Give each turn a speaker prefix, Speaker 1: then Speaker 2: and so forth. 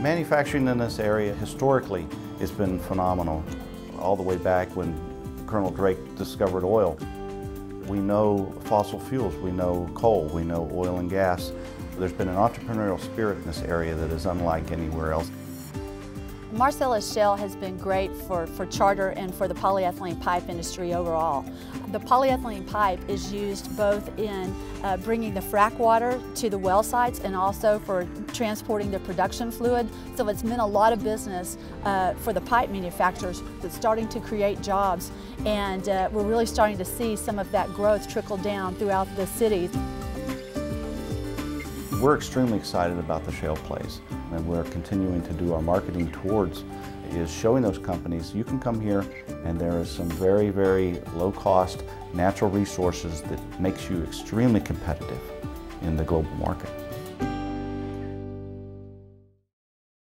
Speaker 1: Manufacturing in this area historically has been phenomenal. All the way back when Colonel Drake discovered oil. We know fossil fuels, we know coal, we know oil and gas. There's been an entrepreneurial spirit in this area that is unlike anywhere else.
Speaker 2: Marcellus Shale has been great for, for charter and for the polyethylene pipe industry overall. The polyethylene pipe is used both in uh, bringing the frac water to the well sites and also for transporting the production fluid. So it's meant a lot of business uh, for the pipe manufacturers that's starting to create jobs and uh, we're really starting to see some of that growth trickle down throughout the cities.
Speaker 1: We're extremely excited about the shale plays and we're continuing to do our marketing towards is showing those companies you can come here and there is some very, very low cost natural resources that makes you extremely competitive in the global market.